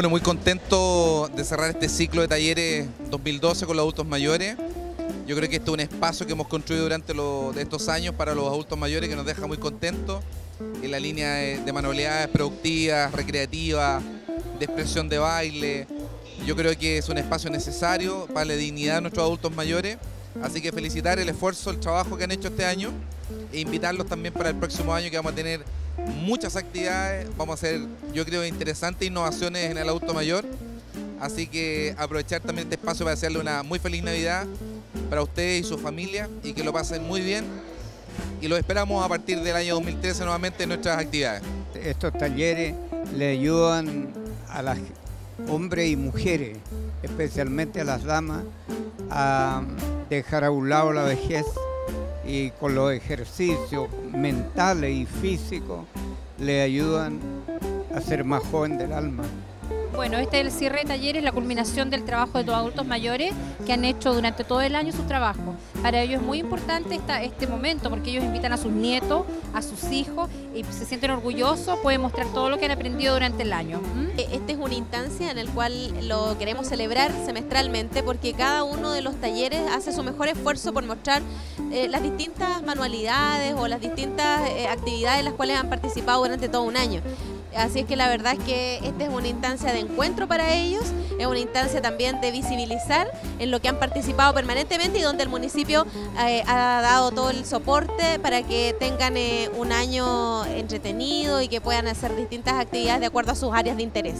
Bueno, muy contento de cerrar este ciclo de talleres 2012 con los adultos mayores. Yo creo que este es un espacio que hemos construido durante de estos años para los adultos mayores que nos deja muy contentos en la línea de, manualidades productivas, recreativas, de expresión de baile. Yo creo que es un espacio necesario para la dignidad de nuestros adultos mayores. Así que felicitar el esfuerzo, el trabajo que han hecho este año e invitarlos también para el próximo año que vamos a tener muchas actividades, vamos a hacer, yo creo, interesantes innovaciones en el auto mayor. Así que aprovechar también este espacio para hacerle una muy feliz Navidad para ustedes y su familia y que lo pasen muy bien. Y lo esperamos a partir del año 2013 nuevamente en nuestras actividades. Estos talleres le ayudan a las hombres y mujeres, especialmente a las damas, a dejar a un lado la vejez y con los ejercicios mentales y físicos le ayudan a ser más joven del alma. Bueno, este es el cierre de talleres, la culminación del trabajo de los adultos mayores que han hecho durante todo el año su trabajo. Para ellos es muy importante esta, este momento porque ellos invitan a sus nietos, a sus hijos y se sienten orgullosos, pueden mostrar todo lo que han aprendido durante el año. ¿Mm? E, esta es una instancia en la cual lo queremos celebrar semestralmente porque cada uno de los talleres hace su mejor esfuerzo por mostrar eh, las distintas manualidades o las distintas eh, actividades en las cuales han participado durante todo un año. Así es que la verdad es que esta es una instancia de encuentro para ellos, es una instancia también de visibilizar en lo que han participado permanentemente y donde el municipio eh, ha dado todo el soporte para que tengan eh, un año entretenido y que puedan hacer distintas actividades de acuerdo a sus áreas de interés.